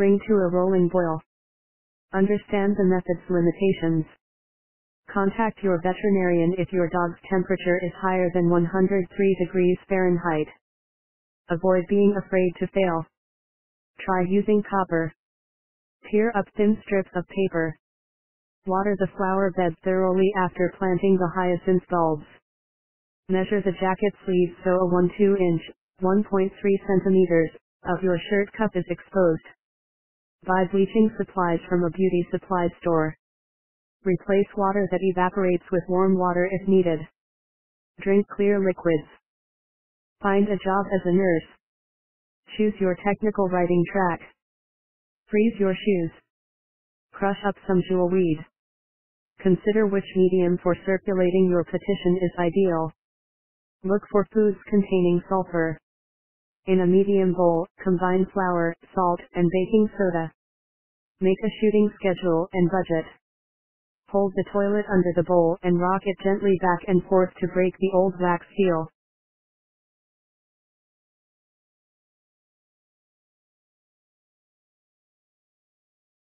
bring to a rolling boil. Understand the method's limitations. Contact your veterinarian if your dog's temperature is higher than 103 degrees Fahrenheit. Avoid being afraid to fail. Try using copper. Tear up thin strips of paper. Water the flower bed thoroughly after planting the hyacinth bulbs. Measure the jacket sleeves so a 1-2 inch, 1.3 centimeters, of your shirt cuff is exposed. Buy bleaching supplies from a beauty supply store. Replace water that evaporates with warm water if needed. Drink clear liquids. Find a job as a nurse. Choose your technical writing track. Freeze your shoes. Crush up some jewel weed. Consider which medium for circulating your petition is ideal. Look for foods containing sulfur. In a medium bowl, combine flour, salt, and baking soda. Make a shooting schedule and budget. Hold the toilet under the bowl and rock it gently back and forth to break the old wax seal.